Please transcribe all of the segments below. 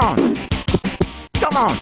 on. Come on.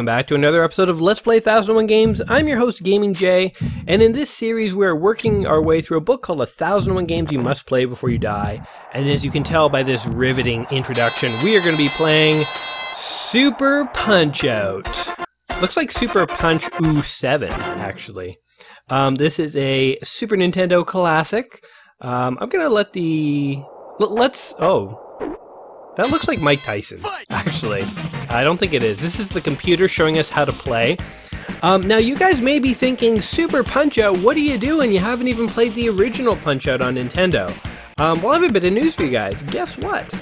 Welcome back to another episode of Let's Play 1001 Games. I'm your host, Gaming Jay, and in this series, we're working our way through a book called 1001 Games You Must Play Before You Die. And as you can tell by this riveting introduction, we are going to be playing Super Punch Out. Looks like Super Punch Oo 7, actually. Um, this is a Super Nintendo classic. Um, I'm going to let the. Let's. Oh, that looks like Mike Tyson, actually. I don't think it is. This is the computer showing us how to play. Um, now, you guys may be thinking, Super Punch-Out, what do you do when you haven't even played the original Punch-Out on Nintendo? Um, well, I have a bit of news for you guys. Guess what?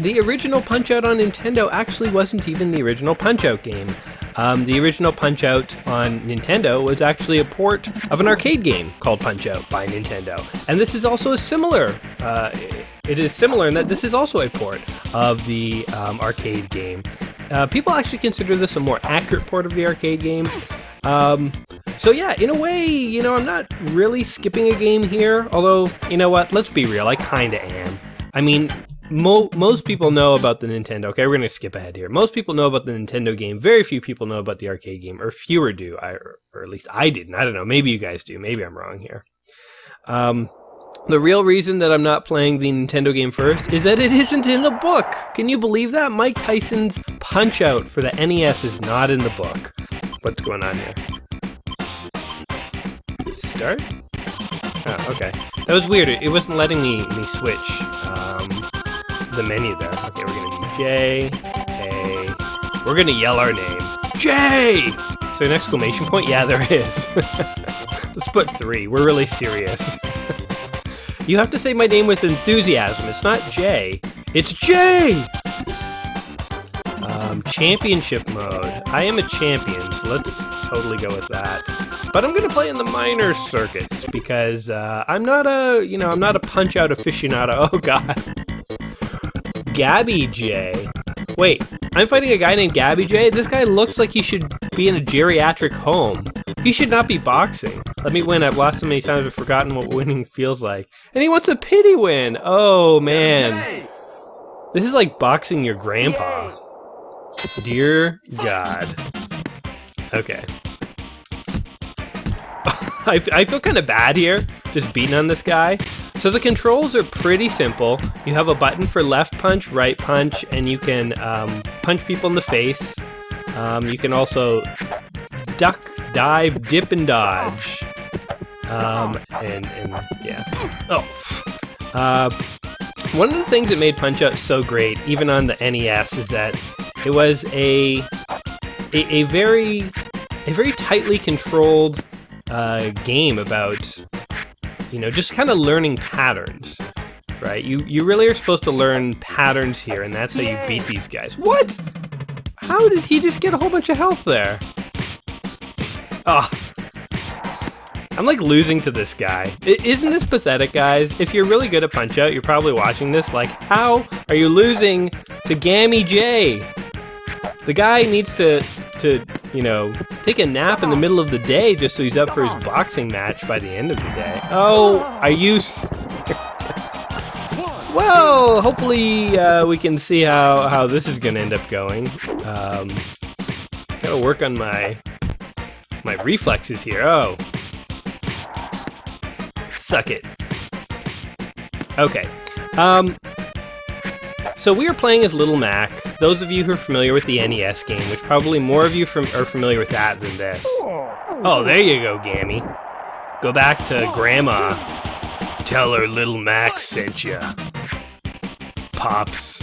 The original Punch-Out on Nintendo actually wasn't even the original Punch-Out game. Um, the original Punch Out on Nintendo was actually a port of an arcade game called Punch Out by Nintendo, and this is also a similar. Uh, it is similar in that this is also a port of the um, arcade game. Uh, people actually consider this a more accurate port of the arcade game. Um, so yeah, in a way, you know, I'm not really skipping a game here. Although, you know what? Let's be real, I kind of am. I mean, Mo- most people know about the Nintendo. Okay, we're gonna skip ahead here. Most people know about the Nintendo game. Very few people know about the arcade game, or fewer do. I, or at least I didn't. I don't know. Maybe you guys do. Maybe I'm wrong here. Um, the real reason that I'm not playing the Nintendo game first is that it isn't in the book. Can you believe that? Mike Tyson's Punch Out for the NES is not in the book. What's going on here? Start? Oh, okay. That was weird. It wasn't letting me me switch. Um, the menu there. Okay, we're gonna do J, A. We're gonna yell our name. J! So an exclamation point? Yeah, there is. Let's put three. We're really serious. You have to say my name with enthusiasm. It's not Jay. It's J! Um, championship mode. I am a champion, so let's totally go with that. But I'm gonna play in the minor circuits because uh, I'm not a, you know, I'm not a punch out aficionado. Oh god. Gabby Jay. Wait, I'm fighting a guy named Gabby Jay? This guy looks like he should be in a geriatric home. He should not be boxing. Let me win. I've lost so many times I've forgotten what winning feels like. And he wants a pity win. Oh, man. This is like boxing your grandpa. Dear God. Okay. I, I feel kind of bad here, just beating on this guy. So the controls are pretty simple. You have a button for left punch, right punch, and you can um, punch people in the face. Um, you can also duck, dive, dip, and dodge. Um, and, and yeah. Oh. Uh, one of the things that made Punch Out so great, even on the NES, is that it was a a, a very a very tightly controlled uh, game about you know just kind of learning patterns right you you really are supposed to learn patterns here and that's how you beat these guys what how did he just get a whole bunch of health there oh I'm like losing to this guy. I- isn't this pathetic, guys? If you're really good at Punch Out, you're probably watching this. Like, how are you losing to Gammy J? The guy needs to, to you know, take a nap in the middle of the day just so he's up for his boxing match by the end of the day. Oh, are you? well, hopefully uh, we can see how how this is gonna end up going. Um, gotta work on my my reflexes here. Oh, suck it. Okay. Um, so we are playing as Little Mac. Those of you who are familiar with the NES game, which probably more of you from, are familiar with that than this. Oh, there you go, Gammy. Go back to Grandma. Tell her Little Mac sent you. Pops.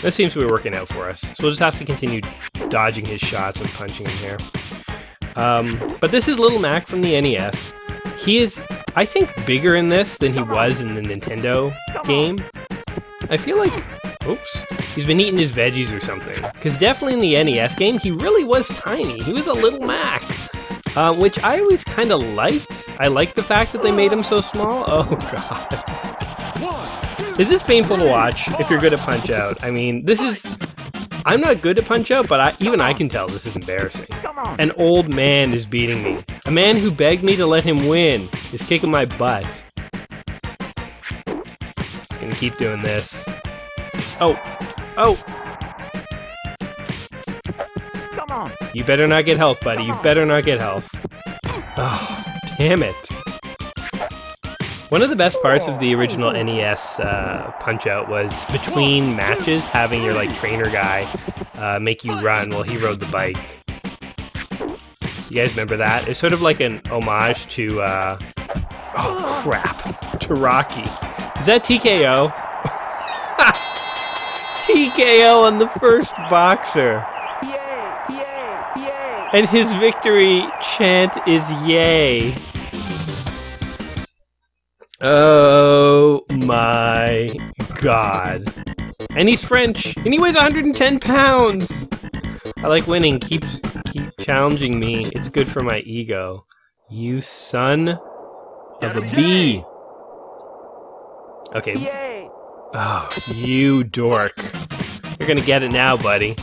This seems to be working out for us. So we'll just have to continue dodging his shots and punching him here. Um, but this is Little Mac from the NES. He is, I think, bigger in this than he was in the Nintendo game. I feel like Oops. He's been eating his veggies or something. Because definitely in the NES game, he really was tiny. He was a little Mac. Um, which I always kind of liked. I like the fact that they made him so small. Oh, God. Is this painful to watch if you're good at Punch Out? I mean, this is... I'm not good at Punch Out, but I, even I can tell this is embarrassing. An old man is beating me. A man who begged me to let him win is kicking my butt. Just gonna keep doing this. Oh! Oh! Come on. You better not get health, buddy. You better not get health. Oh, damn it. One of the best parts of the original NES uh, Punch Out was between matches having your like trainer guy uh, make you run while he rode the bike. You guys remember that? It's sort of like an homage to uh, oh crap to Rocky. Is that TKO? TKO on the first boxer. Yay, yay, yay. And his victory chant is yay. Oh my god. And he's French, and he weighs 110 pounds! I like winning. Keep, keep challenging me. It's good for my ego. You son of a bee. Okay. Yay. Oh, you dork. You're gonna get it now, buddy.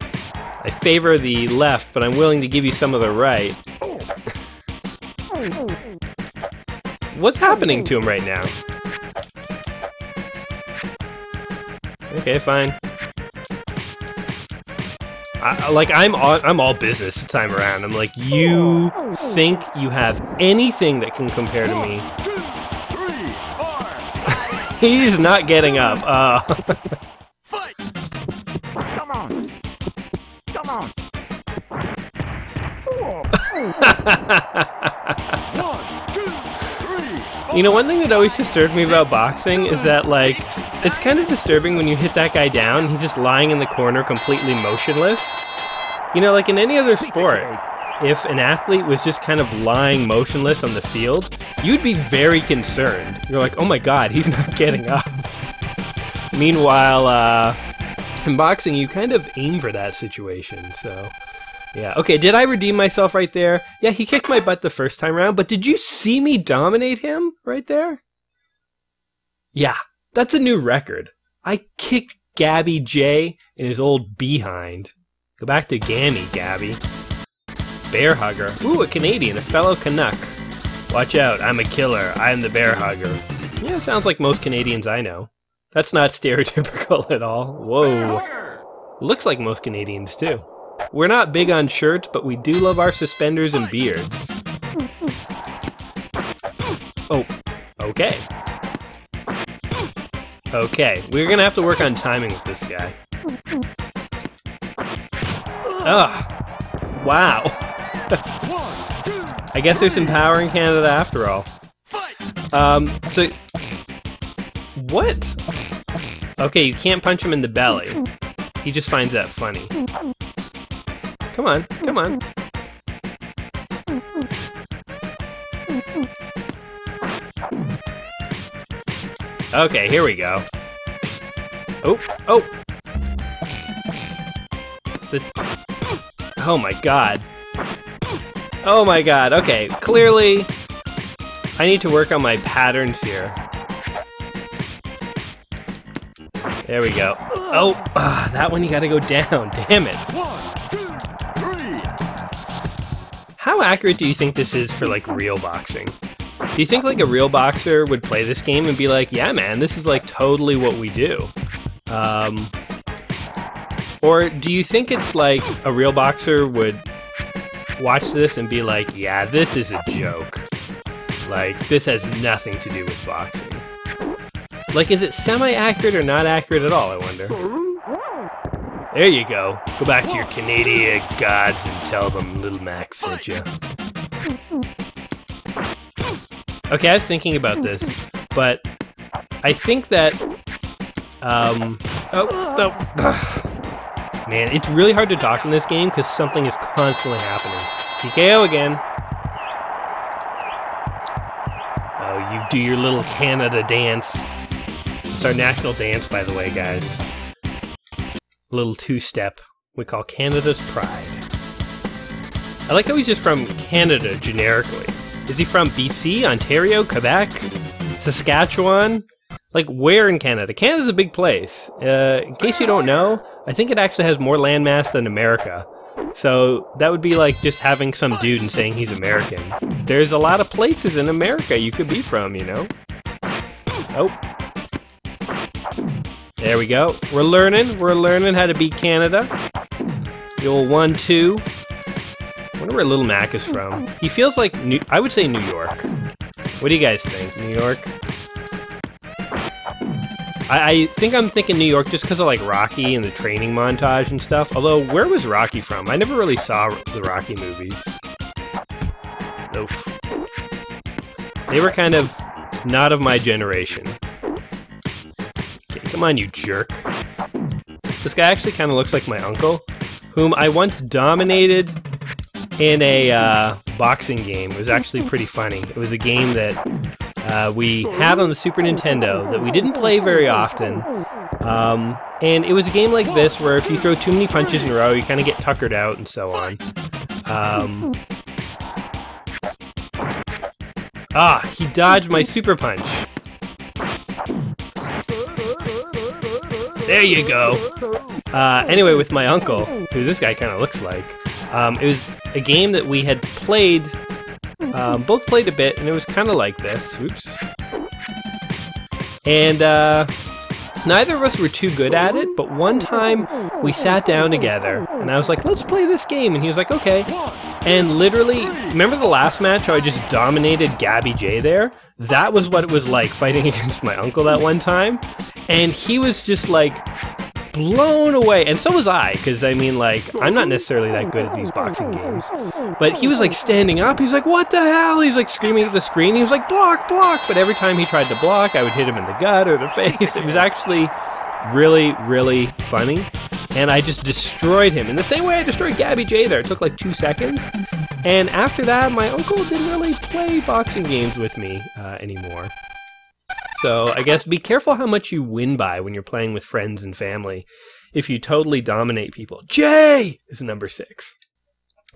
I favor the left, but I'm willing to give you some of the right. Oh. What's happening to him right now? Okay, fine. I, like I'm all, I'm all business this time around. I'm like, you think you have anything that can compare to me? He's not getting up. Uh, Come on. Come on. you know, one thing that always disturbed me about boxing is that like it's kind of disturbing when you hit that guy down. He's just lying in the corner, completely motionless. You know, like in any other sport, if an athlete was just kind of lying motionless on the field, you'd be very concerned. You're like, oh my god, he's not getting up. Meanwhile, uh, in boxing, you kind of aim for that situation, so. Yeah, okay, did I redeem myself right there? Yeah, he kicked my butt the first time around, but did you see me dominate him right there? Yeah, that's a new record. I kicked Gabby Jay in his old behind. Go back to Gammy, Gabby. Bear hugger. Ooh, a Canadian, a fellow Canuck. Watch out, I'm a killer. I'm the bear hugger. Yeah, sounds like most Canadians I know. That's not stereotypical at all. Whoa. Looks like most Canadians too. We're not big on shirts, but we do love our suspenders and beards. Oh, okay. Okay, we're gonna have to work on timing with this guy. Ugh. Wow. I guess there's some power in Canada after all. Um, so... What? Okay, you can't punch him in the belly. He just finds that funny. Come on, come on. Okay, here we go. Oh, oh! The... Oh my god. Oh my god, okay, clearly... I need to work on my patterns here. There we go. Oh, ah, that one you gotta go down, damn it. How accurate do you think this is for like real boxing? Do you think like a real boxer would play this game and be like, yeah, man, this is like totally what we do? Um, or do you think it's like a real boxer would watch this and be like, yeah, this is a joke? Like, this has nothing to do with boxing. Like, is it semi-accurate or not accurate at all, I wonder? There you go. Go back to your Canadian gods and tell them Little Max sent you. Okay, I was thinking about this, but I think that, um, oh, oh, man, it's really hard to talk in this game because something is constantly happening. TKO again. Oh, you do your little Canada dance. It's our national dance, by the way, guys. Little two-step we call Canada's Pride. I like how he's just from Canada generically. Is he from BC, Ontario, Quebec, Saskatchewan? Like, where in Canada? Canada's a big place. Uh, in case you don't know, I think it actually has more landmass than America. So that would be like just having some dude and saying he's American. There's a lot of places in America you could be from, you know? Oh. There we go. We're learning. We're learning how to beat Canada. The old one, two. I wonder where Little Mac is from. He feels like New I would say New York. What do you guys think? New York? I, I think I'm thinking New York just because of like Rocky and the training montage and stuff. Although, where was Rocky from? I never really saw the Rocky movies. Oof. They were kind of not of my generation. Come on, you jerk. This guy actually kind of looks like my uncle, whom I once dominated in a uh, boxing game. It was actually pretty funny. It was a game that uh, we had on the Super Nintendo that we didn't play very often. Um, and it was a game like this where if you throw too many punches in a row, you kind of get tuckered out and so on. Um, ah, he dodged my super punch. There you go. Uh, anyway, with my uncle, who this guy kind of looks like, um, it was a game that we had played um, both played a bit, and it was kind of like this. Oops. And uh, neither of us were too good at it, but one time we sat down together, and I was like, let's play this game. And he was like, okay. And literally, remember the last match how I just dominated Gabby Jay there? That was what it was like fighting against my uncle that one time. And he was just like, blown away. And so was I, because I mean, like, I'm not necessarily that good at these boxing games. But he was like standing up. He's like, what the hell? He's like screaming at the screen. He was like, block, block. But every time he tried to block, I would hit him in the gut or the face. It was actually really, really funny. And I just destroyed him in the same way I destroyed Gabby Jay there. It took like two seconds. And after that, my uncle didn't really play boxing games with me uh, anymore. So I guess be careful how much you win by when you're playing with friends and family. If you totally dominate people, Jay is number six.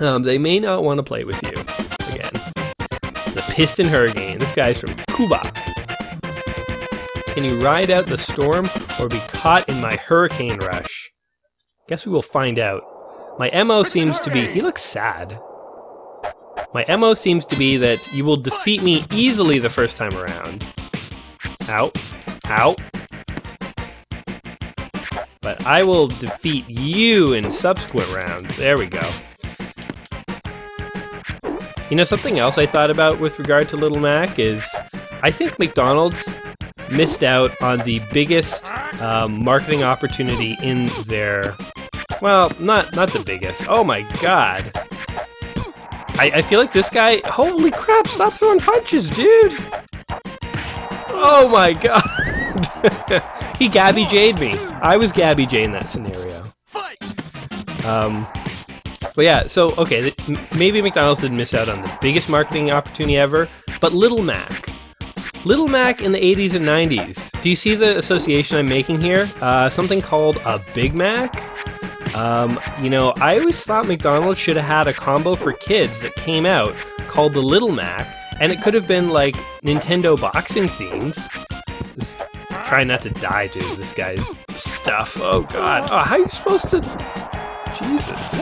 Um, they may not want to play with you again. The Piston Hurricane. This guy's from Cuba. Can you ride out the storm or be caught in my hurricane rush? Guess we will find out. My MO seems to be. He looks sad. My MO seems to be that you will defeat me easily the first time around. Out. Out. But I will defeat you in subsequent rounds. There we go. You know, something else I thought about with regard to Little Mac is I think McDonald's missed out on the biggest um, marketing opportunity in their. Well, not not the biggest. Oh my god. I, I feel like this guy. Holy crap! Stop throwing punches, dude. Oh my god! he Gabby Jade me. I was Gabby Jay in that scenario. Um, but yeah, so okay, maybe McDonald's didn't miss out on the biggest marketing opportunity ever, but Little Mac. Little Mac in the 80s and 90s. Do you see the association I'm making here? Uh, something called a Big Mac. Um, you know, I always thought McDonald's should have had a combo for kids that came out called the Little Mac, and it could have been like Nintendo boxing themed. This, try not to die to this guy's stuff. Oh god. Oh, how are you supposed to Jesus.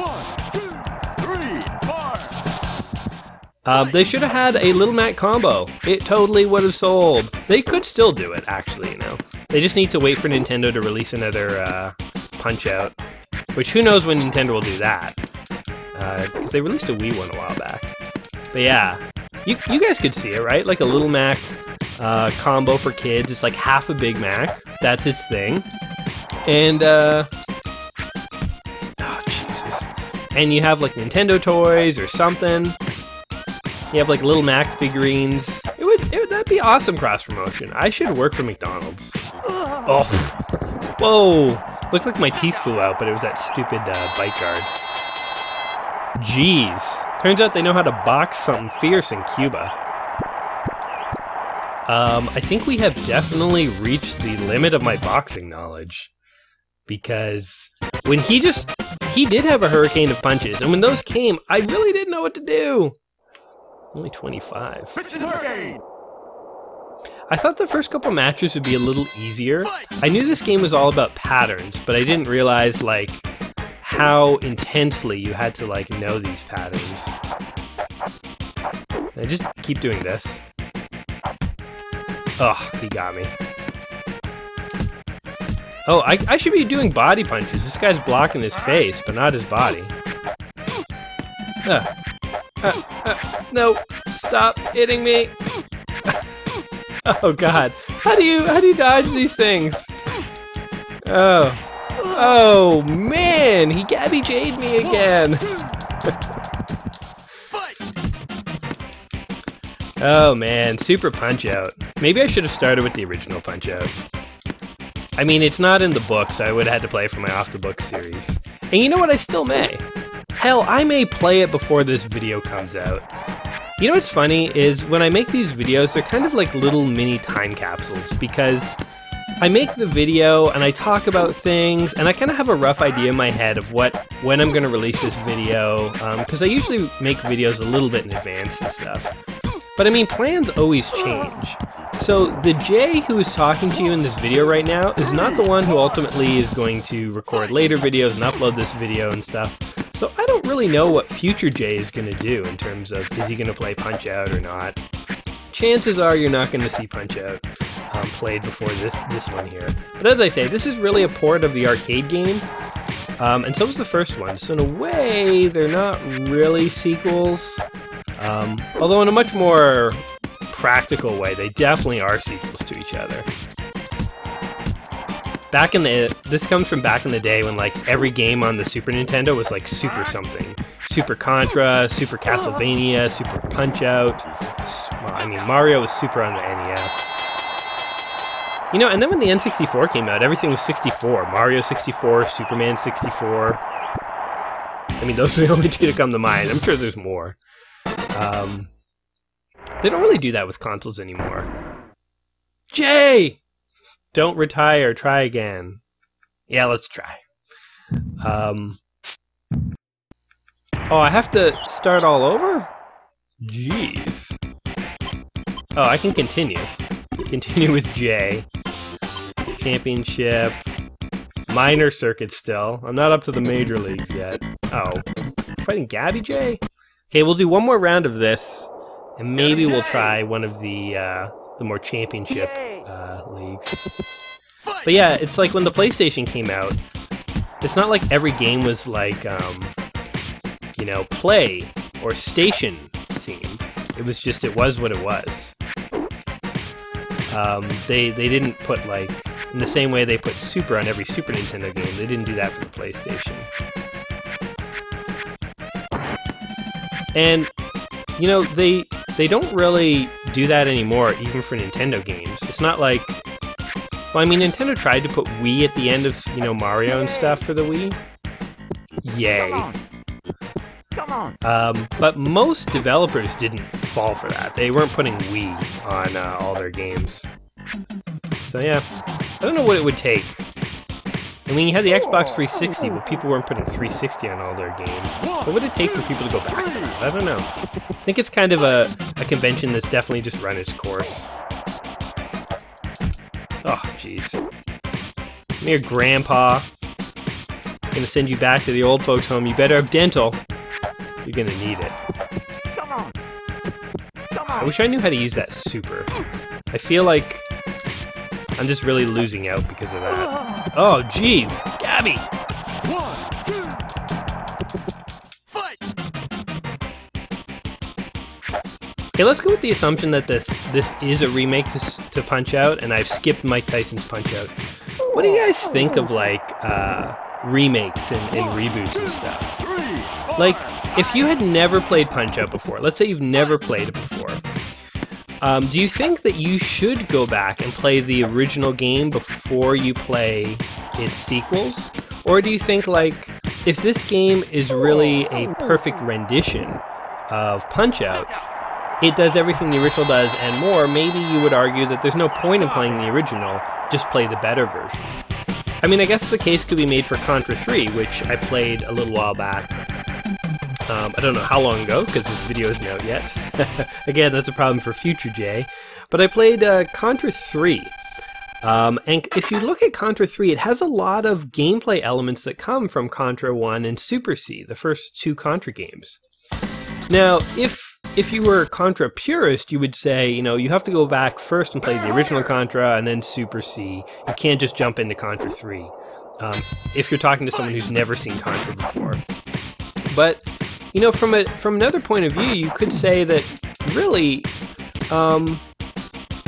Um, they should have had a Little Mac combo. It totally would have sold. They could still do it, actually, you know. They just need to wait for Nintendo to release another uh, Punch Out. Which, who knows when Nintendo will do that. Uh, they released a Wii one a while back. But yeah, you, you guys could see it, right? Like a Little Mac uh, combo for kids. It's like half a Big Mac. That's his thing. And, uh, oh, Jesus. And you have like Nintendo toys or something. You have like Little Mac figurines. It would, it would that'd be awesome cross promotion. I should work for McDonald's. Oh, whoa! Looked like my teeth flew out, but it was that stupid uh, bite guard. Jeez. Turns out they know how to box something fierce in Cuba. Um, I think we have definitely reached the limit of my boxing knowledge. Because when he just. He did have a hurricane of punches, and when those came, I really didn't know what to do. Only 25. Piston Hurricane. I thought the first couple matches would be a little easier. I knew this game was all about patterns, but I didn't realize, like, how intensely you had to, like, know these patterns. I just keep doing this. Oh, he got me. Oh, I, I should be doing body punches. This guy's blocking his face, but not his body. Uh, uh, uh, no, stop hitting me. oh god. How do you how do you dodge these things? Oh. Oh man, he Gabby Jade me again. oh man, super punch out. Maybe I should have started with the original punch out. I mean, it's not in the books. I would have had to play for my off the book series. And you know what? I still may. Hell, I may play it before this video comes out. You know what's funny is when I make these videos, they're kind of like little mini time capsules because I make the video and I talk about things and I kind of have a rough idea in my head of what when I'm going to release this video um, because I usually make videos a little bit in advance and stuff. But I mean, plans always change. So the Jay who is talking to you in this video right now is not the one who ultimately is going to record later videos and upload this video and stuff. So I don't really know what future Jay is going to do in terms of is he going to play Punch Out or not. Chances are you're not going to see Punch Out um, played before this this one here. But as I say, this is really a port of the arcade game. Um, and so was the first one. So in a way, they're not really sequels. Um, although in a much more practical way, they definitely are sequels to each other. Back in the this comes from back in the day when like every game on the Super Nintendo was like super something. Super Contra, Super Castlevania, Super Punch Out. Well, I mean Mario was super on the NES. You know, and then when the N64 came out, everything was 64. Mario 64, Superman 64. I mean, those are the only two to come to mind. I'm sure there's more. Um, they don't really do that with consoles anymore. Jay! Don't retire, try again. Yeah, let's try. Um, oh, I have to start all over? Jeez. Oh, I can continue. Continue with Jay. Championship. Minor circuit still. I'm not up to the major leagues yet. Oh. Fighting Gabby Jay? Okay, we'll do one more round of this, and maybe we'll try one of the uh, the more championship uh, leagues. But yeah, it's like when the PlayStation came out. It's not like every game was like, um, you know, play or station themed. It was just it was what it was. Um, they they didn't put like in the same way they put Super on every Super Nintendo game. They didn't do that for the PlayStation. And you know, they they don't really do that anymore even for Nintendo games. It's not like well, I mean Nintendo tried to put Wii at the end of, you know, Mario and stuff for the Wii. Yay. Come on. Um, but most developers didn't fall for that. They weren't putting Wii on uh, all their games. So yeah, I don't know what it would take. I mean, you had the Xbox 360, but people weren't putting 360 on all their games. What would it take for people to go back to that? I don't know. I think it's kind of a, a convention that's definitely just run its course. Oh, jeez. Come here, Grandpa. I'm Gonna send you back to the old folks' home. You better have dental. You're gonna need it. Come on. Come I wish I knew how to use that super. I feel like I'm just really losing out because of that. Oh, jeez. Gabby! One, two. Fight. Okay, let's go with the assumption that this this is a remake to, to Punch Out, and I've skipped Mike Tyson's Punch Out. What do you guys think of like uh, remakes and, and reboots and stuff? Like, if you had never played Punch Out before, let's say you've never played it before, um, do you think that you should go back and play the original game before you play its sequels? Or do you think, like, if this game is really a perfect rendition of Punch Out, it does everything the original does and more, maybe you would argue that there's no point in playing the original, just play the better version. I mean, I guess the case could be made for Contra 3, which I played a little while back. Um, I don't know how long ago, because this video isn't out yet. Again, that's a problem for future Jay. But I played uh, Contra 3. Um, and if you look at Contra 3, it has a lot of gameplay elements that come from Contra 1 and Super C, the first two Contra games. Now, if if you were a Contra purist, you would say, you know, you have to go back first and play the original Contra and then Super C. You can't just jump into Contra 3. Um, if you're talking to someone who's never seen Contra before. But, you know, from a from another point of view, you could say that really, um,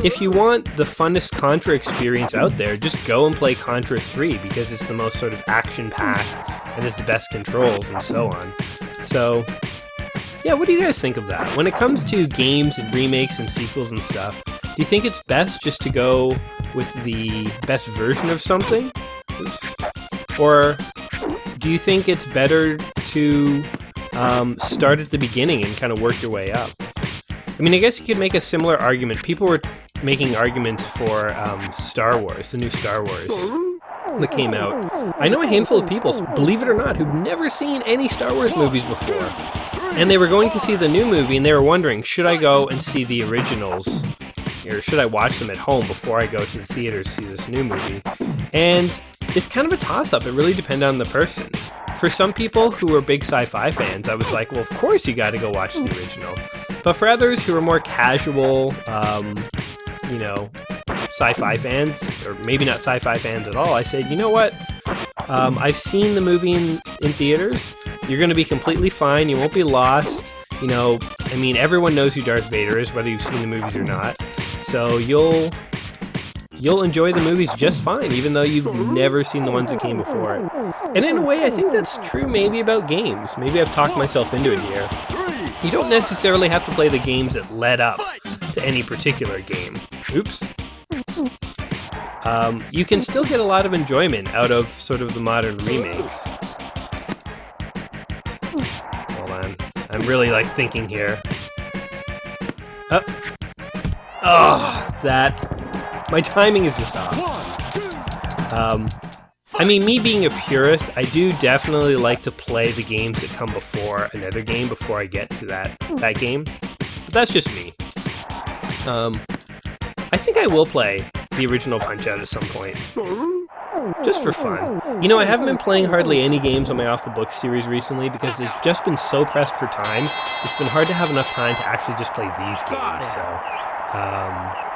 if you want the funnest Contra experience out there, just go and play Contra 3 because it's the most sort of action packed and has the best controls and so on. So, yeah, what do you guys think of that? When it comes to games and remakes and sequels and stuff, do you think it's best just to go with the best version of something? Oops. Or do you think it's better to um, start at the beginning and kind of work your way up? I mean, I guess you could make a similar argument. People were making arguments for um, Star Wars, the new Star Wars that came out. I know a handful of people, believe it or not, who've never seen any Star Wars movies before. And they were going to see the new movie and they were wondering, should I go and see the originals? Or should I watch them at home before I go to the theater to see this new movie? And it's kind of a toss up. It really depends on the person. For some people who are big sci fi fans, I was like, well, of course you got to go watch the original. But for others who are more casual, um, you know, sci-fi fans, or maybe not sci-fi fans at all, I said, you know what? Um, I've seen the movie in, in theaters. You're to be completely fine. You won't be lost. You know, I mean, everyone knows who Darth Vader is, whether you've seen the movies or not. So you'll you'll enjoy the movies just fine, even though you've never seen the ones that came before. And in a way, I think that's true maybe about games. Maybe I've talked myself into it here. You don't necessarily have to play the games that led up to any particular game. Oops. Um, you can still get a lot of enjoyment out of sort of the modern remakes. Hold on. I'm really like thinking here. Oh. Oh, that. My timing is just off. Um, I mean, me being a purist, I do definitely like to play the games that come before another game before I get to that that game. But that's just me. Um, I think I will play the original Punch Out at some point. Just for fun. You know, I haven't been playing hardly any games on my Off the Books series recently because it's just been so pressed for time. It's been hard to have enough time to actually just play these games. So, um,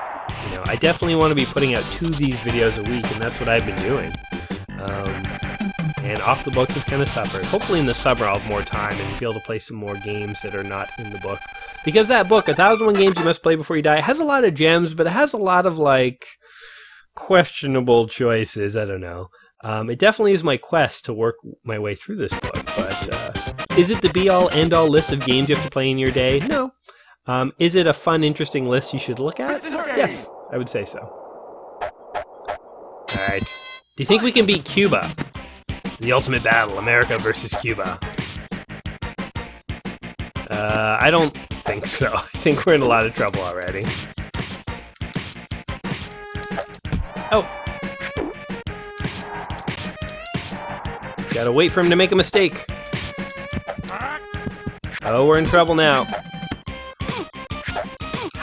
you know, I definitely want to be putting out two of these videos a week, and that's what I've been doing. Um, and Off the Book has kind of suffered. Hopefully in the summer I'll have more time and be able to play some more games that are not in the book. Because that book, A Thousand One Games You Must Play Before You Die, has a lot of gems, but it has a lot of, like, questionable choices. I don't know. Um, it definitely is my quest to work my way through this book, but uh, is it the be-all, end-all list of games you have to play in your day? No. Um, is it a fun, interesting list you should look at? Yes, I would say so. All right. Do you think we can beat Cuba? The ultimate battle, America versus Cuba. Uh, I don't think so. I think we're in a lot of trouble already. Oh. Gotta wait for him to make a mistake. Oh, we're in trouble now.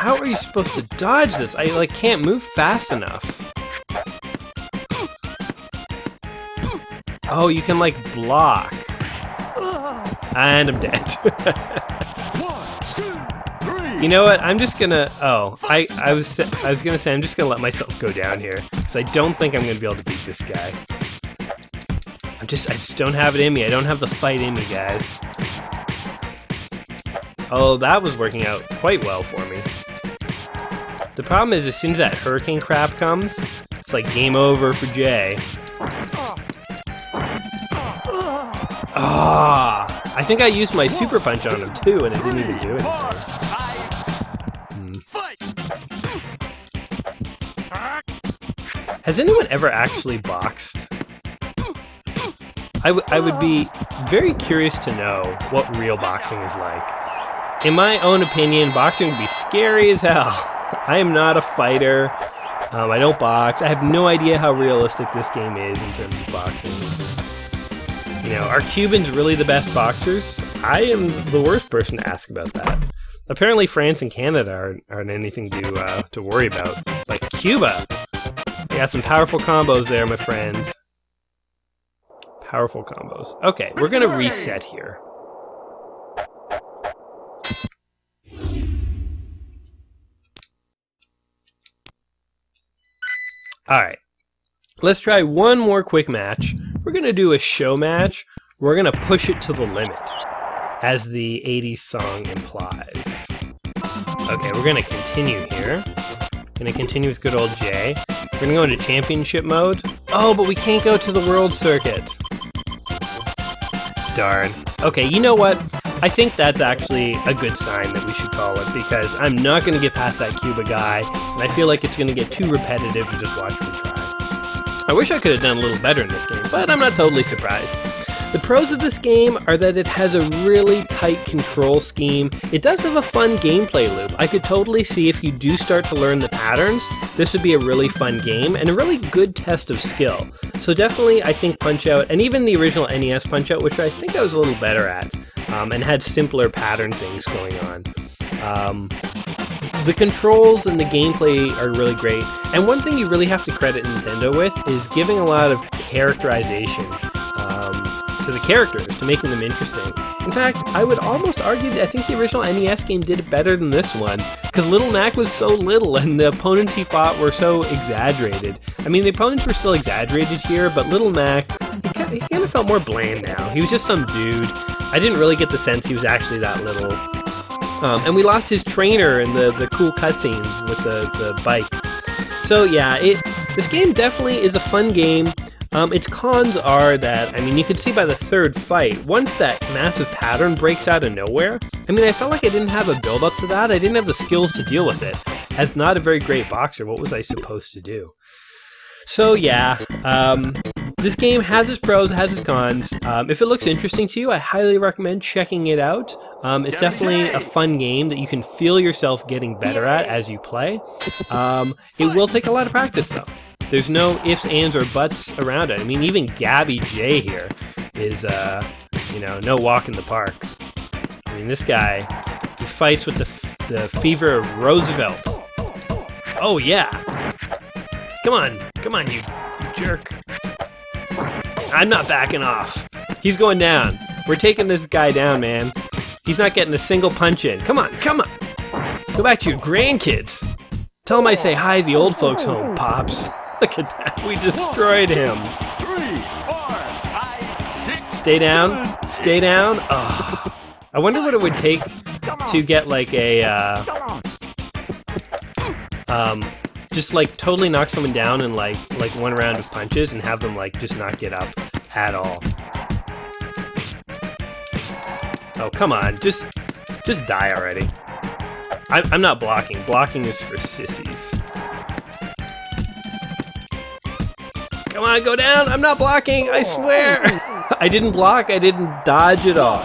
How are you supposed to dodge this? I like can't move fast enough. Oh, you can like block. And I'm dead. you know what? I'm just gonna. Oh, I I was I was gonna say I'm just gonna let myself go down here because I don't think I'm gonna be able to beat this guy. I'm just I just don't have it in me. I don't have the fight in me, guys. Oh, that was working out quite well for me. The problem is, as soon as that hurricane crap comes, it's like game over for Jay. Ah, I think I used my super punch on him too, and it didn't even do anything. Has anyone ever actually boxed? I, I would be very curious to know what real boxing is like. in my own opinion, boxing would be scary as hell. I am not a fighter. Um, I don't box. I have no idea how realistic this game is in terms of boxing. You know, are Cubans really the best boxers? I am the worst person to ask about that. Apparently, France and Canada aren't, aren't anything to uh, to worry about. Like Cuba, you got some powerful combos there, my friend. Powerful combos. Okay, we're gonna reset here. Alright. Let's try one more quick match. We're going to do a show match. We're going to push it to the limit, as the 80s song implies. Okay, we're going to continue here. Going to continue with good old Jay. We're going to go into championship mode. Oh, but we can't go to the world circuit. Darn. Okay, you know what? I think that's actually a good sign that we should call it because I'm not going to get past that Cuba guy, and I feel like it's going to get too repetitive to just watch me try. I wish I could have done a little better in this game, but I'm not totally surprised. The pros of this game are that it has a really tight control scheme. It does have a fun gameplay loop. I could totally see if you do start to learn the patterns, this would be a really fun game and a really good test of skill. So definitely, I think Punch Out, and even the original NES Punch Out, which I think I was a little better at, um, and had simpler pattern things going on. Um, the controls and the gameplay are really great. And one thing you really have to credit Nintendo with is giving a lot of characterization to the characters to making them interesting. In fact, I would almost argue that I think the original NES game did it better than this one because Little Mac was so little and the opponents he fought were so exaggerated. I mean, the opponents were still exaggerated here, but Little Mac, he kind, of, felt more bland now. He was just some dude. I didn't really get the sense he was actually that little. Um, and we lost his trainer in the, the cool cutscenes with the, the bike. So yeah, it this game definitely is a fun game. Um, its cons are that, I mean, you can see by the third fight, once that massive pattern breaks out of nowhere, I mean, I felt like I didn't have a build up to that. I didn't have the skills to deal with it. As not a very great boxer, what was I supposed to do? So yeah, um, this game has its pros, has its cons. Um, if it looks interesting to you, I highly recommend checking it out. Um, it's definitely a fun game that you can feel yourself getting better at as you play. Um, it will take a lot of practice though. There's no ifs, ands, or buts around it. I mean, even Gabby Jay here is, uh, you know, no walk in the park. I mean, this guy, he fights with the, the fever of Roosevelt. Oh, yeah. Come on. Come on, you, you jerk. I'm not backing off. He's going down. We're taking this guy down, man. He's not getting a single punch in. Come on, come on. Go back to your grandkids. Tell them I say hi to the old folks home, Pops. Look at that. We destroyed him. Stay down. Stay down. Oh. I wonder what it would take to get like a uh, um just like totally knock someone down in like like one round of punches and have them like just not get up at all. Oh come on, just just die already. I, I'm not blocking. Blocking is for sissies. Come on, go down. I'm not blocking. I swear. I didn't block. I didn't dodge at all.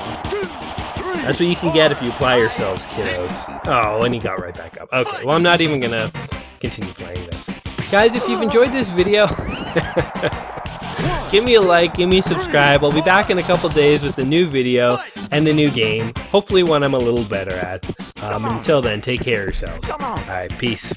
That's what you can get if you apply yourselves, kiddos. Oh, and he got right back up. Okay, well, I'm not even gonna continue playing this. Guys, if you've enjoyed this video, give me a like, give me a subscribe. I'll be back in a couple days with a new video and a new game. Hopefully one I'm a little better at. Um, until then, take care of yourselves. Alright, peace.